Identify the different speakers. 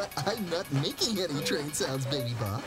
Speaker 1: but I'm not making any train sounds, Baby Bop.